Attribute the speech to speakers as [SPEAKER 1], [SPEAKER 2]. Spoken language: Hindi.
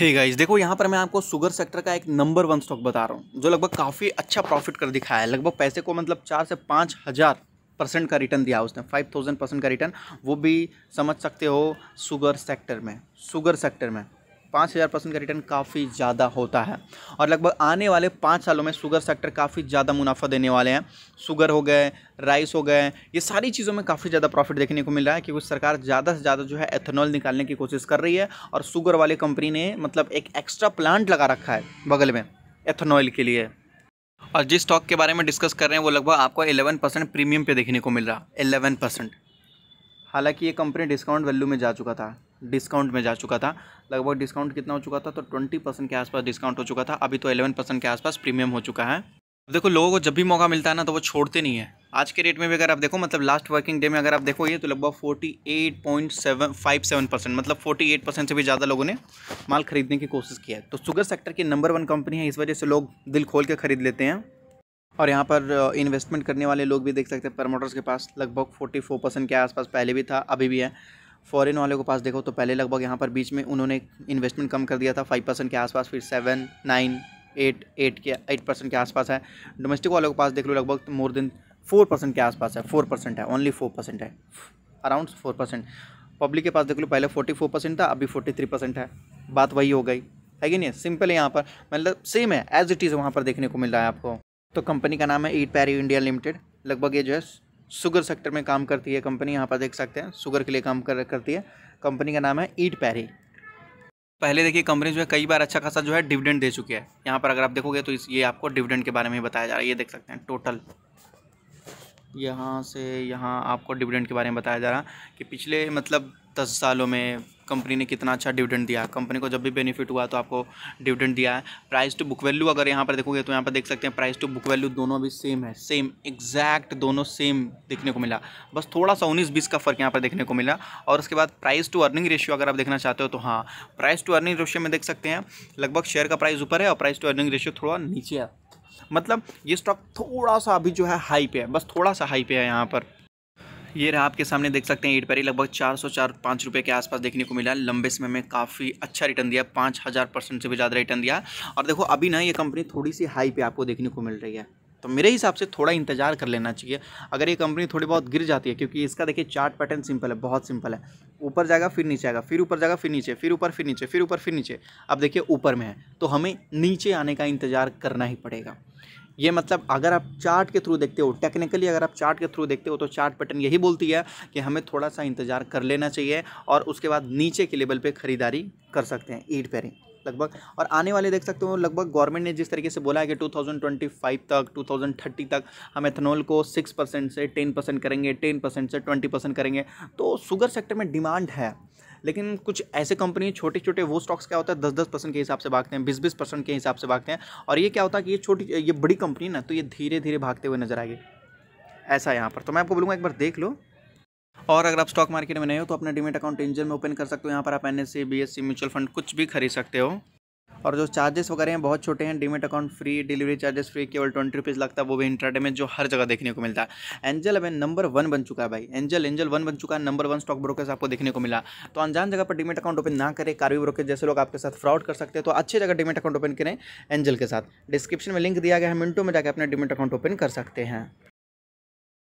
[SPEAKER 1] हे गाइस देखो, यहाँ पर मैं आपको शुगर सेक्टर का एक नंबर वन स्टॉक बता रहा हूँ, जो लगभग काफ़ी अच्छा प्रॉफिट कर दिखाया है। लगभग पैसे को मतलब चार से पाँच हज़ार परसेंट का रिटर्न दिया उसने फाइव थाउज़ेंड परसेंट का रिटर्न वो भी समझ सकते हो शुगर सेक्टर में शुगर सेक्टर में। पाँच हज़ार परसेंट का रिटर्न काफ़ी ज़्यादा होता है। और लगभग आने वाले पाँच सालों में शुगर सेक्टर काफ़ी ज़्यादा मुनाफा देने वाले हैं। शुगर हो गए, राइस हो गए, ये सारी चीज़ों में काफ़ी ज़्यादा प्रॉफिट देखने को मिल रहा है क्योंकि सरकार ज़्यादा से ज़्यादा जो है एथेनॉल निकालने की कोशिश कर रही है और शुगर वाली कंपनी ने मतलब एक एक्स्ट्रा प्लांट लगा रखा है बगल में एथेनॉल के लिए। और जिस स्टॉक के बारे में डिस्कस कर रहे हैं वो लगभग आपको 11 परसेंट प्रीमियम पे देखने को मिल रहा है 11 परसेंट। हालाँकि ये कंपनी डिस्काउंट वैल्यू में जा चुका था। डिस्काउंट में जा चुका था। लगभग डिस्काउंट कितना हो चुका था? तो ट्वेंटी परसेंट के आसपास डिस्काउंट हो चुका था। अभी तो एलेवन परसेंट के आसपास प्रीमियम हो चुका है। देखो, लोगों को जब भी मौका मिलता है ना तो वो छोड़ते नहीं है। आज के रेट में भी अगर आप देखो मतलब लास्ट वर्किंग डे में अगर आप देखोगे तो लगभग forty eight point seven five seven percent मतलब फोर्टी एट परसेंट से भी ज़्यादा लोगों ने माल खरीदने की कोशिश किया है। तो शुगर सेक्टर की नंबर वन कंपनी है, इस वजह से लोग दिल खोल के खरीद लेते हैं। और यहाँ पर इन्वेस्टमेंट करने वाले लोग भी देख सकते हैं प्रमोटर्स के पास लगभग फोर्टी फोर परसेंट के आसपास पहले भी था, अभी भी है। फॉरेन वाले को पास देखो तो पहले लगभग यहाँ पर बीच में उन्होंने इन्वेस्टमेंट कम कर दिया था फाइव परसेंट के आसपास, फिर सेवन नाइन एट एट के एट परसेंट के आसपास है। डोमेस्टिक वालों के पास देख लो लगभग मोर देन फोर परसेंट के आसपास है फोर परसेंट है ओनली फोर परसेंट है अराउंड फोर परसेंट पब्लिक के पास देख लो पहले फोर्टी फोर परसेंट था, अभी फोर्टी थ्री परसेंट है। बात वही हो गई, है कि नहीं? सिंपल है यहाँ पर मतलब सेम है एज इट इज़ वहाँ पर देखने को मिल रहा है आपको। तो कंपनी का नाम है ईट पैरी इंडिया लिमिटेड लगभग ये जो है शुगर सेक्टर में काम करती है कंपनी, यहाँ पर देख सकते हैं शुगर के लिए काम कर, करती है। कंपनी का नाम है ईट पैरी। पहले देखिए, कंपनी जो है कई बार अच्छा खासा जो है डिविडेंड दे चुकी है। यहाँ पर अगर आप देखोगे तो इस, ये आपको डिविडेंड के बारे में बताया जा रहा है, ये देख सकते हैं टोटल। यहाँ से यहाँ आपको डिविडेंड के बारे में बताया जा रहा है कि पिछले मतलब दस सालों में कंपनी ने कितना अच्छा डिविडेंड दिया। कंपनी को जब भी बेनिफिट हुआ तो आपको डिविडेंड दिया है। प्राइस टू बुक वैल्यू अगर यहाँ पर देखोगे तो यहाँ पर देख सकते हैं प्राइस टू बुक वैल्यू दोनों अभी सेम है। सेम एग्जैक्ट दोनों सेम देखने को मिला। बस थोड़ा सा उन्नीस बीस का फ़र्क यहाँ पर देखने को मिला। और उसके बाद प्राइस टू अर्निंग रेशियो अगर आप देखना चाहते हो तो हाँ प्राइस टू अर्निंग रेशियो में देख सकते हैं, लगभग शेयर का प्राइस ऊपर है और प्राइस टू अर्निंग रेशियो थोड़ा नीचे है। मतलब ये स्टॉक थोड़ा सा अभी जो है हाई पे है। बस थोड़ा सा हाई पे है यहाँ पर। ये रहा आपके सामने, देख सकते हैं, ईट पर लगभग चार सौ, चार, पाँच रुपये के आसपास देखने को मिला। लंबे समय में काफ़ी अच्छा रिटर्न दिया, पाँच हज़ार परसेंट से भी ज़्यादा रिटर्न दिया। और देखो, अभी ना ये कंपनी थोड़ी सी हाई पे आपको देखने को मिल रही है। तो मेरे हिसाब से थोड़ा इंतज़ार कर लेना चाहिए। अगर ये कंपनी थोड़ी बहुत गिर जाती है, क्योंकि इसका देखिए चार्ट पैटर्न सिंपल है, बहुत सिंपल है। ऊपर जाएगा, फिर नीचे आएगा, फिर ऊपर जाएगा, फिर नीचे, फिर ऊपर, फिर नीचे, फिर ऊपर, फिर नीचे। अब देखिए, ऊपर में है तो हमें नीचे आने का इंतज़ार करना ही पड़ेगा। ये मतलब अगर आप चार्ट के थ्रू देखते हो, टेक्निकली अगर आप चार्ट के थ्रू देखते हो तो चार्ट पैटर्न यही बोलती है कि हमें थोड़ा सा इंतज़ार कर लेना चाहिए और उसके बाद नीचे के लेवल पे ख़रीदारी कर सकते हैं, ईट पेरिंग, लगभग। और आने वाले देख सकते हो, लगभग गवर्नमेंट ने जिस तरीके से बोला है कि 2025 तक 2030 तक हम एथनॉल को 6 परसेंट से 10 परसेंट करेंगे 10 परसेंट से 20 परसेंट करेंगे। तो शुगर सेक्टर में डिमांड है। लेकिन कुछ ऐसे कंपनी छोटे छोटे वो स्टॉक्स क्या होता है दस दस परसेंट के हिसाब से भागते हैं बीस बीस परसेंट के हिसाब से भागते हैं। और ये क्या होता है कि ये छोटी, ये बड़ी कंपनी ना तो ये धीरे धीरे भागते हुए नज़र आएगी। ऐसा यहाँ पर। तो मैं आपको बोलूँगा, एक बार देख लो। और अगर आप स्टॉक मार्केट में नहीं हो तो अपना डिमेट अकाउंट इंजन में ओपन कर सकते हो। यहाँ पर आप एन एस म्यूचुअल फंड कुछ भी खरीद सकते हो। और जो चार्जेस वगैरह हैं, बहुत छोटे हैं demat account free delivery charges free केवल ट्वेंटी रुपीज़ लगता है, वो भी इंट्राडे में जो हर जगह देखने को मिलता है। एंजल अभी नंबर वन बन चुका है भाई। एंजल एंजल वन बन चुका है नंबर वन स्टॉक ब्रोकर्स आपको देखने को मिला। तो अनजान जगह पर डीमेट अकाउंट ओपन ना करें कार्य ब्रोकर जैसे लोग आपके साथ फ्रॉड कर सकते हैं तो अच्छी जगह डीमेट अकाउंट ओपन करें एंजल के साथ। डिस्क्रिप्शन में लिंक दिया गया है, मिनटों में जाकर अपना डीमेट अकाउंट ओपन कर सकते हैं।